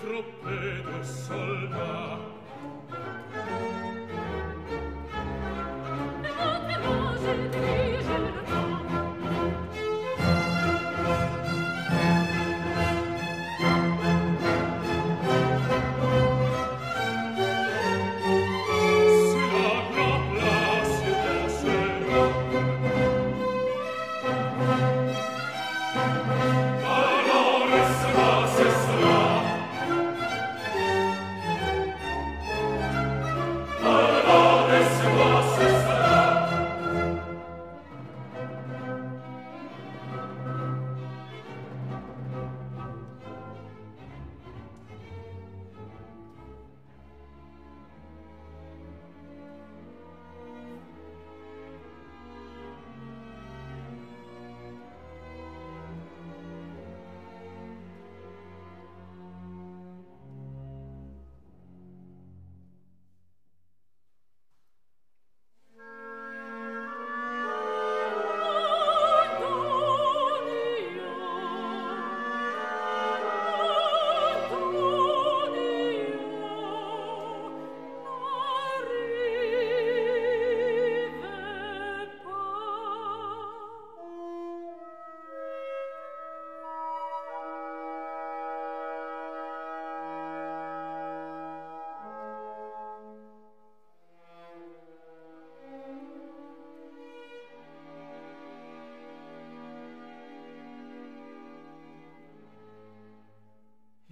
truppe de soldati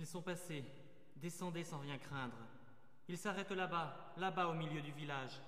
sont passés. Descendez sans rien craindre. Ils s'arrêtent là-bas, là-bas au milieu du village.